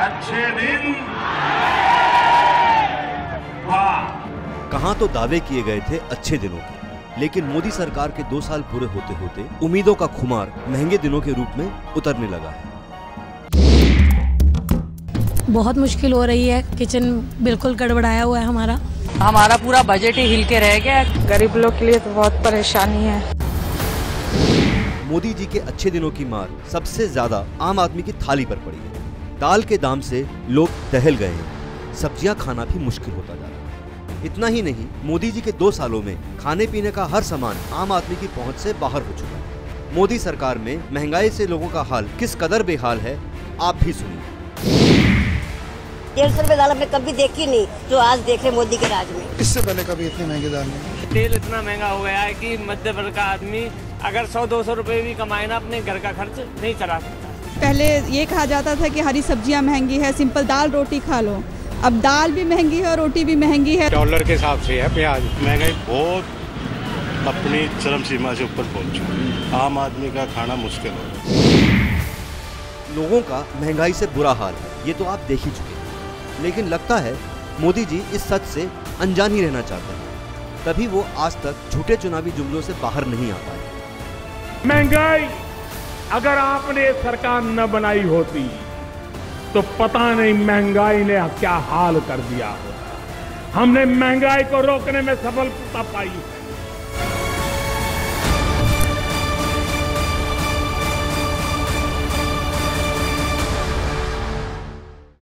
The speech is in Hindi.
अच्छे दिन। वाह। कहाँ तो दावे किए गए थे अच्छे दिनों के लेकिन मोदी सरकार के दो साल पूरे होते होते उम्मीदों का खुमार महँगे दिनों के रूप में उतरने लगा है। बहुत मुश्किल हो रही है। किचन बिल्कुल गड़बड़ाया हुआ है हमारा। हमारा पूरा बजट ही हिल के रह गया गरीब लोग के लिए तो बहुत परेशानी है। मोदी जी के अच्छे दिनों की मार सबसे ज़्यादा आम आदमी की थाली पर पड़ी है। दाल के दाम से लोग दहल गए। हैं सब्ज़ियाँ खाना भी मुश्किल होता जा रहा है। इतना ही नहीं मोदी जी के दो सालों में खाने पीने का हर सामान आम आदमी की पहुँच से बाहर हो चुका है। मोदी सरकार में महँगाई से लोगों का हाल किस कदर बेहाल है आप भी सुनिए। डेढ़ सौ रुपये दाल हमने कभी देखी नहीं जो आज देख रहे मोदी के राज में। इससे पहले कभी इतनी महँगी दाल नहीं? तेल इतना महँगा हो गया है कि मध्य वर्ग का आदमी अगर सौ दो सौ रुपये भी कमाए ना अपने घर का खर्च नहीं चला सकता। पहले ये कहा जाता था कि हरी सब्ज़ियाँ महँगी है सिंपल दाल रोटी खा लो। अब दाल भी महँगी है और रोटी भी महँगी है। डॉलर के हिसाब से है प्याज। महँगाई बहुत अपनी चरम सीमा से ऊपर पहुँच चुकी आम आदमी का खाना मुश्किल हो। लोगों का महँगाई से बुरा हाल है ये तो आप देख ही चुके हैं। लेकिन लगता है मोदी जी इस सच से अनजान ही रहना चाहते हैं। तभी वो आज तक झूठे चुनावी जुमलों से बाहर नहीं आ पाए। महँगाई अगर आपने सरकार न बनाई होती तो पता नहीं महँगाई ने क्या हाल कर दिया होता। हमने महँगाई को रोकने में सफलता पाई है।